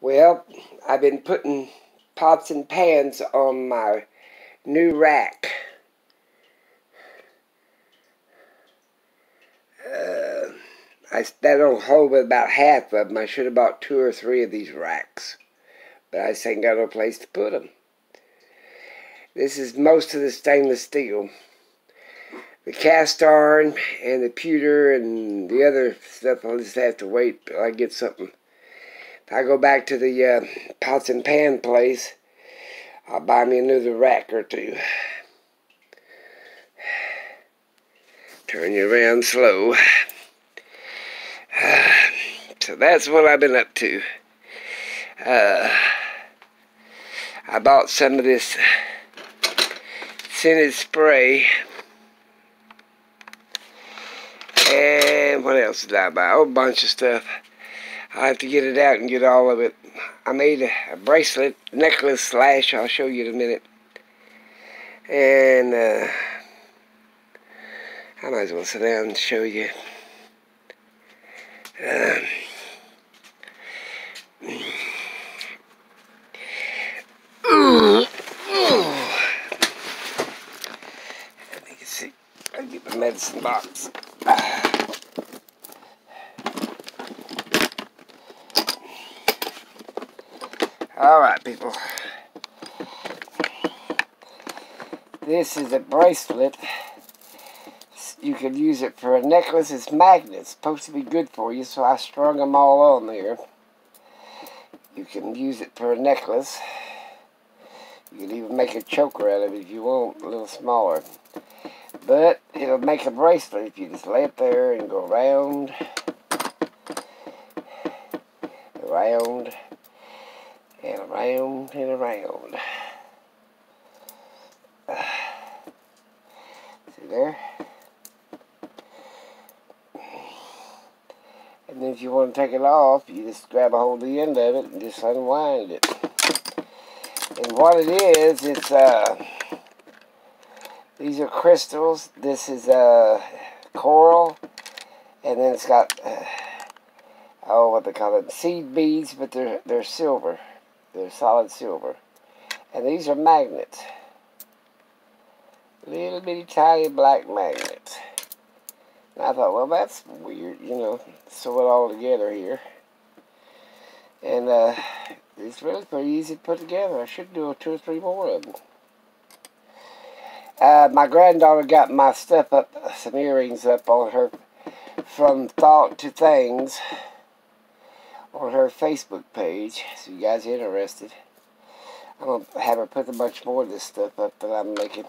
Well, I've been putting pots and pans on my new rack. Uh, I, that don't hold with about half of them. I should have bought two or three of these racks. But I just ain't got no place to put them. This is most of the stainless steel. The cast iron and the pewter and the other stuff, I'll just have to wait till I get something I go back to the uh, pots and pan place, I'll buy me another rack or two. Turn you around slow. Uh, so that's what I've been up to. Uh, I bought some of this scented spray. And what else did I buy? A bunch of stuff. I have to get it out and get all of it. I made a, bracelet, necklace slash, I'll show you in a minute. And uh, I might as well sit down and show you. Ooh. Let me see. I'll get the medicine box. Alright, people. This is a bracelet. You could use it for a necklace. It's magnets. Supposed to be good for you, so I strung them all on there. You can use it for a necklace. You can even make a choker out of it if you want, a little smaller. But it'll make a bracelet if you just lay it there and go around, around, around and around. See there? And then if you want to take it off, you just grab a hold of the end of it and just unwind it. And what it is, it's, uh, these are crystals. This is, uh, coral. And then it's got, uh, oh, what they call it, seed beads, but they're, they're silver. They're solid silver. And these are magnets. Little bitty tiny black magnets. And I thought, well, that's weird, you know, sew it all together here. And uh, it's really pretty easy to put together. I should do two or three more of them. Uh, my granddaughter got my stuff up, some earrings up on her from Thought to Things on her Facebook page. So you guys interested. I'm going to have her put a bunch more of this stuff up that I'm making.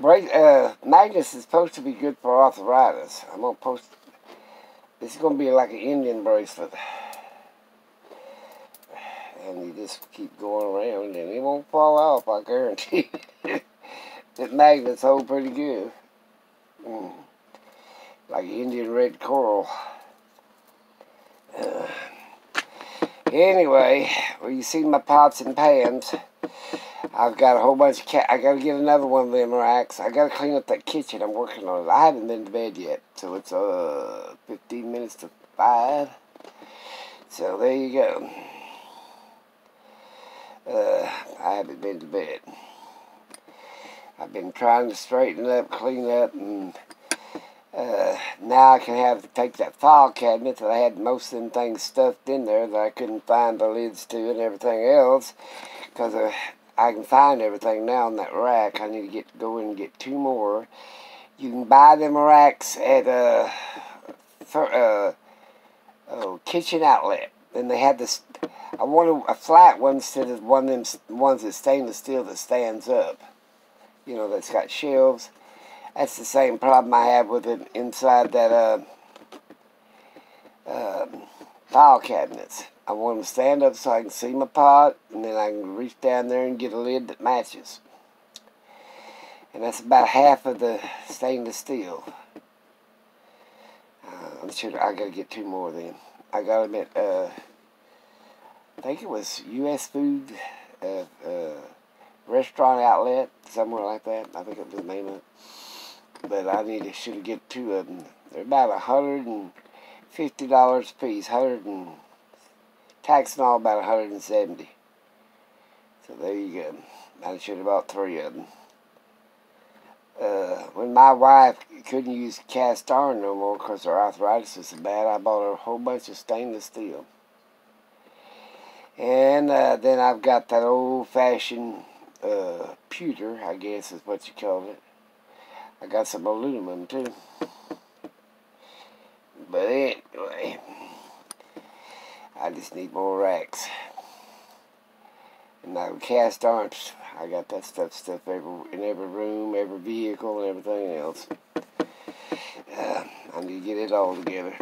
Break, uh, Magnus is supposed to be good for arthritis. I'm going to post... This is going to be like an Indian bracelet. And you just keep going around and it won't fall off, I guarantee. that magnets hold pretty good. Mm. Like Indian red coral. Anyway, well, you see my pots and pans. I've got a whole bunch of cat. I got to get another one of them racks. I got to clean up that kitchen. I'm working on it. I haven't been to bed yet, so it's uh 15 minutes to five. So there you go. Uh, I haven't been to bed. I've been trying to straighten up, clean up, and uh, now I can have to take that file cabinet that I had most of them things stuffed in there that I couldn't find the lids to and everything else because uh, I can find everything now in that rack. I need to get go and get two more. You can buy them racks at a uh, uh, oh, kitchen outlet. And they have this. I want a flat one instead of one of them ones that stainless steel that stands up. You know, that's got shelves. That's the same problem I have with it inside that uh, uh, file cabinets. I want them to stand up so I can see my pot, and then I can reach down there and get a lid that matches. And that's about half of the stainless steel. Uh, I'm sure I gotta get two more then. I got them at, uh, I think it was U.S. Food uh, uh, Restaurant Outlet, somewhere like that. I think it was the name of it but I need to should get two of them. They're about a hundred and fifty dollars a piece, hundred and Tax and all about a 170 So there you go. I should have bought three of them. Uh, when my wife couldn't use cast iron no more because her arthritis was so bad, I bought her a whole bunch of stainless steel. And uh, then I've got that old-fashioned uh, pewter, I guess is what you call it. I got some aluminum too. But anyway, I just need more racks. And now cast irons, I got that stuff stuff every, in every room, every vehicle, and everything else. Uh, I need to get it all together.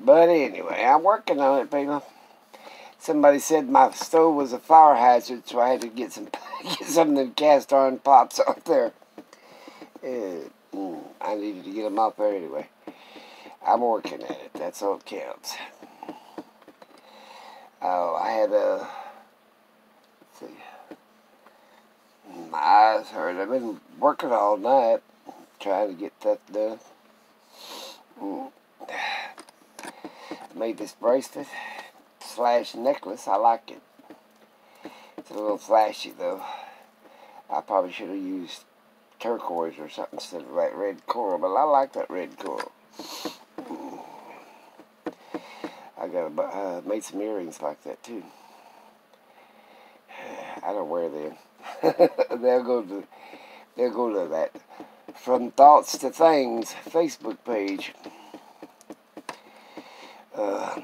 But anyway, I'm working on it, people. Somebody said my stove was a fire hazard, so I had to get some get some of cast iron pots off there. Mm, I needed to get them off there anyway. I'm working at it. That's all it counts. Oh, I had a. see. My eyes hurt. I've been working all night trying to get that done. Mm. Made this bracelet slash necklace. I like it. It's a little flashy though. I probably should have used turquoise or something instead of that red coral, but I like that red coral. I got uh, made some earrings like that too. I don't wear them. they'll go to they'll go to that from thoughts to things Facebook page. Uh,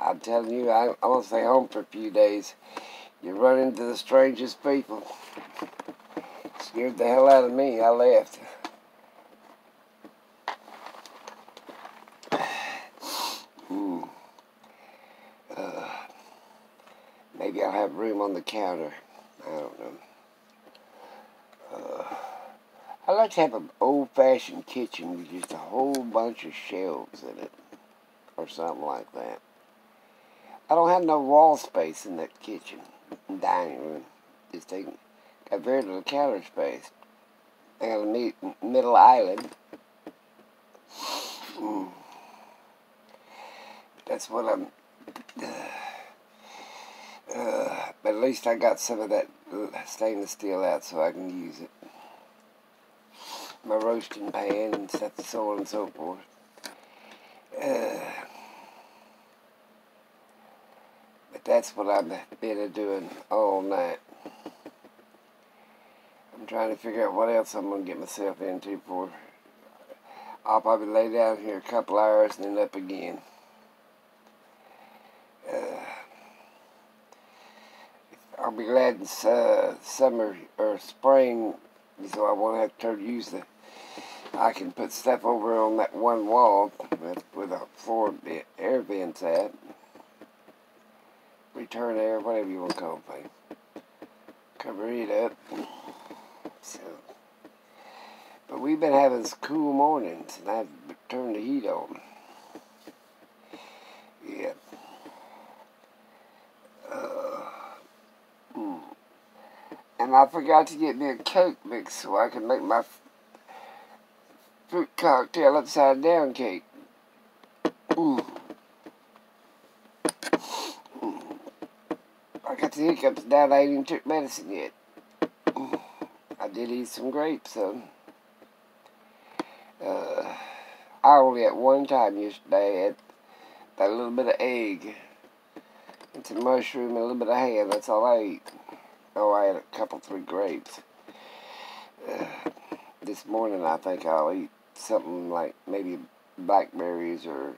I'm telling you, I, I'm gonna stay home for a few days. You run into the strangest people. Scared the hell out of me. I left. Maybe I'll have room on the counter. I don't know. Uh, I like to have an old-fashioned kitchen with just a whole bunch of shelves in it. Or something like that. I don't have no wall space in that kitchen dining room. Just taking, got very little counter space. I got a meet, middle island. Mm. That's what I'm... Uh, uh, but at least I got some of that stainless steel out so I can use it. My roasting pan and stuff, so on and so forth. Uh, but that's what I've been doing all night. I'm trying to figure out what else I'm going to get myself into for. I'll probably lay down here a couple hours and then up again. I'll be glad in uh, summer or spring, so I won't have to use the. I can put stuff over on that one wall with a floor air vents at. Return air, whatever you want to call it. Cover it up. So, we've been having cool mornings, and I've turned the heat on. Yeah. And I forgot to get me a cake mix so I can make my fruit cocktail upside down cake. Mm. Mm. I got the hiccups down. I ain't even took medicine yet. Mm. I did eat some grapes though. Uh, I only at one time yesterday had that little bit of egg and some mushroom and a little bit of ham. That's all I ate. Oh, I had a couple, three grapes. Uh, this morning, I think I'll eat something like maybe blackberries or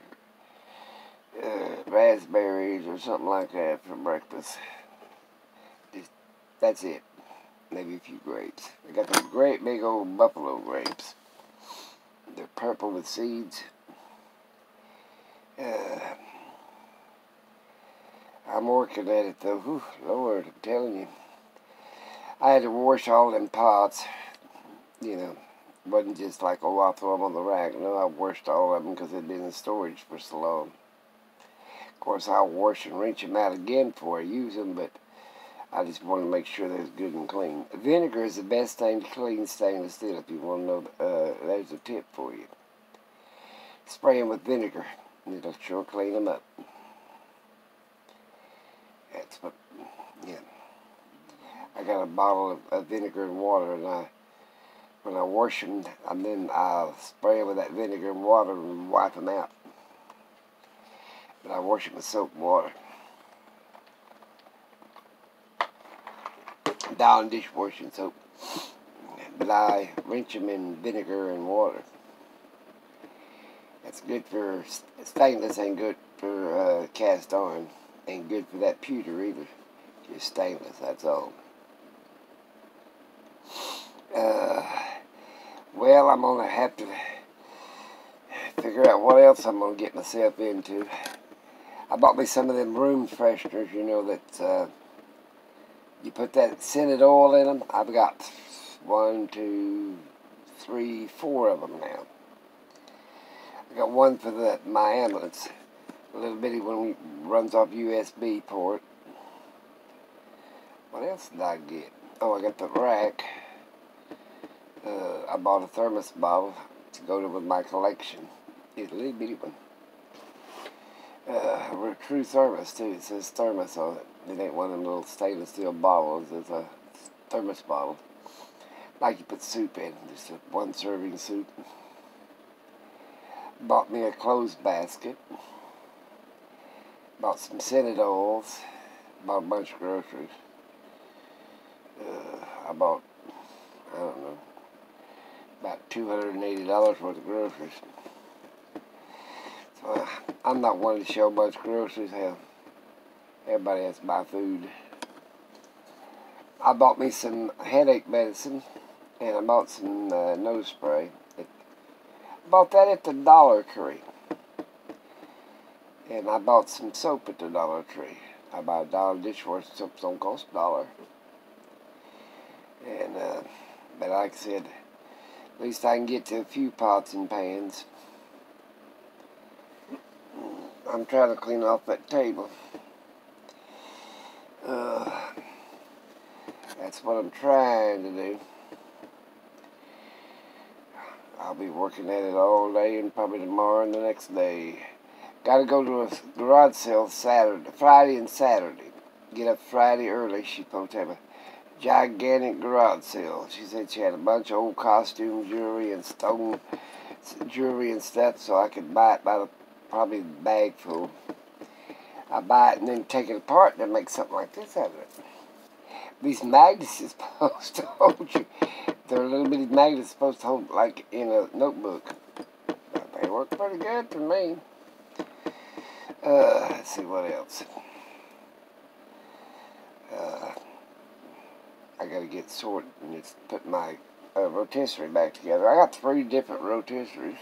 uh, raspberries or something like that for breakfast. Just, that's it. Maybe a few grapes. I got the great big old buffalo grapes. Purple with seeds. Uh, I'm working at it though. Whew, Lord, I'm telling you. I had to wash all them pots. You know, wasn't just like, oh, I'll throw them on the rack. No, I washed all of them because they'd been in storage for so long. Of course, I'll wash and rinse them out again before I use them, but I just want to make sure they're good and clean. Vinegar is the best thing to clean stainless steel if you want to know. Uh, there's a tip for you. Spray them with vinegar. And it'll sure clean them up. That's what, yeah. I got a bottle of, of vinegar and water, and I, when I wash them, and then I'll spray them with that vinegar and water and wipe them out. But I wash them with soap and water. Dawn dishwashing soap. But I rinse them in vinegar and water. That's good for stainless, ain't good for uh, cast iron. Ain't good for that pewter either. Just stainless, that's all. Uh, well, I'm to have to figure out what else I'm to get myself into. I bought me some of them room fresheners, you know, that uh, you put that scented oil in them. I've got one, two, three, four of them now. I got one for the, my ambulance. A little bitty one runs off USB port. What else did I get? Oh, I got the rack. Uh, I bought a thermos bottle to go with my collection. It's a little bitty one. Uh, true thermos too. It says thermos on it. It ain't one of them little stainless steel bottles. It's a thermos bottle. Like you put soup in. Just a one serving soup. Bought me a clothes basket. Bought some scented oils. Bought a bunch of groceries. Uh, I bought, I don't know, about $280 worth of groceries. So uh, I'm not one to show much groceries. Hell, everybody has to buy food. I bought me some headache medicine and I bought some uh, nose spray. I bought that at the Dollar Tree. And I bought some soap at the Dollar Tree. I buy a dollar dishwasher soap, don't cost a dollar. And, uh, but like I said, at least I can get to a few pots and pans. I'm trying to clean off that table. Uh, that's what I'm trying to do. I'll be working at it all day and probably tomorrow and the next day. Got to go to a garage sale Saturday, Friday and Saturday. Get up Friday early. She's supposed to have a gigantic garage sale. She said she had a bunch of old costume jewelry and stone jewelry and stuff, so I could buy it by the probably bag full. I buy it and then take it apart and make something like this out of it. These magnets are supposed to hold you. They're a little bitty magnets supposed to hold like in a notebook. They work pretty good for me. Uh, let's see what else. Uh, I gotta get sorted and just put my uh, rotisserie back together. I got three different rotisseries.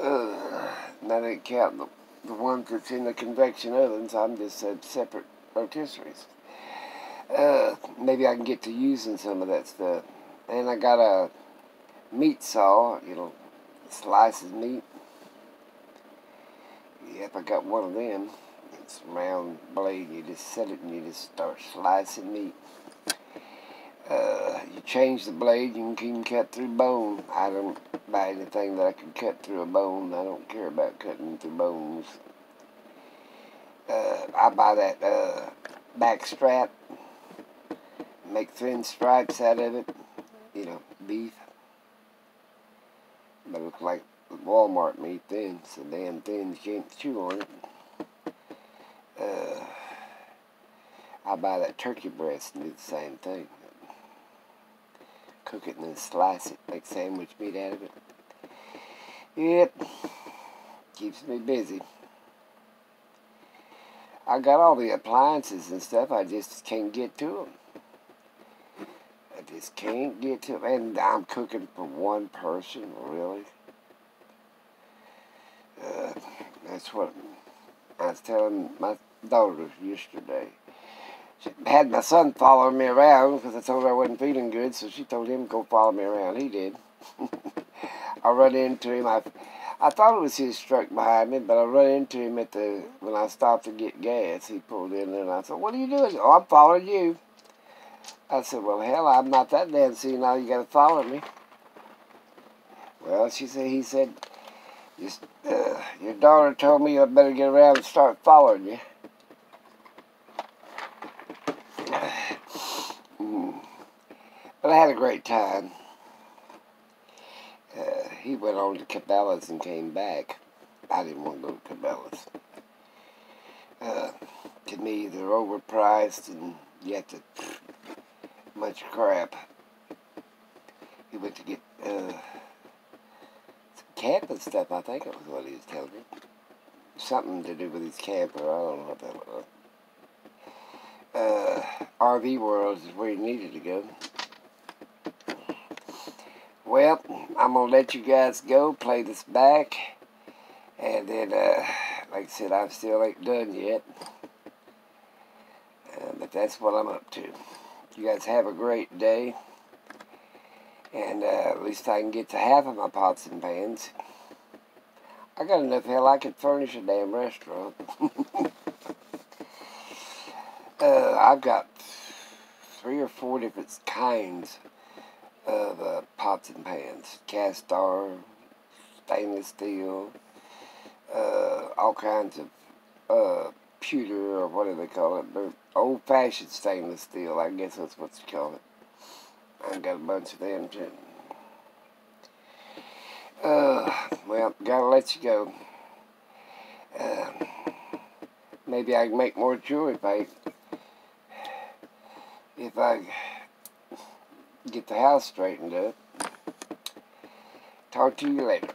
Uh, now they count the, the ones that's in the convection ovens. I'm just uh, separate rotisseries. Uh, maybe I can get to using some of that stuff. And I got a meat saw, you know, slices meat. Yep, I got one of them. It's a round blade. You just set it and you just start slicing meat. Uh, you change the blade, you can even cut through bone. I don't buy anything that I can cut through a bone. I don't care about cutting through bones. Uh, I buy that uh, back strap, make thin stripes out of it, you know, beef. But it looks like Walmart meat thin, so damn thin you can't chew on it. Uh, I buy that turkey breast and do the same thing cook it and then slice it, make sandwich meat out of it. Yep, keeps me busy. I got all the appliances and stuff, I just can't get to them. I just can't get to them. And I'm cooking for one person, really. Uh, that's what I was telling my daughter yesterday had my son following me around because I told her I wasn't feeling good, so she told him go follow me around. He did. I run into him. I, I thought it was his truck behind me, but I run into him at the when I stopped to get gas. He pulled in and I said, "What are you doing?" "Oh, I'm following you." I said, "Well, hell, I'm not that damn senile. You got to follow me." Well, she said, he said, uh, "Your daughter told me I better get around and start following you." But I had a great time. Uh, he went on to Cabela's and came back. I didn't want to go to Cabela's. Uh, to me, they're overpriced and yet the much crap. He went to get uh, some camping stuff, I think it was what he was telling me. Something to do with his camper, I don't know what that was. Uh, RV World is where he needed to go. Well, I'm going to let you guys go, play this back, and then, uh, like I said, I still ain't done yet. Uh, but that's what I'm up to. You guys have a great day. And uh, at least I can get to half of my pots and pans. I got enough hell I could furnish a damn restaurant. uh, I've got three or four different kinds of uh, pots and pans. Cast iron, stainless steel, uh, all kinds of uh, pewter or whatever they call it. They're old-fashioned stainless steel, I guess that's what you call it. I got a bunch of them too. Uh, well, gotta let you go. Uh, maybe I can make more jewelry if I, if I get the house straightened up. Talk to you later.